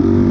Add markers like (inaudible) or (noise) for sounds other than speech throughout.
Mm-hmm.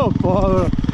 oh, (laughs) uh, bother.